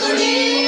துளி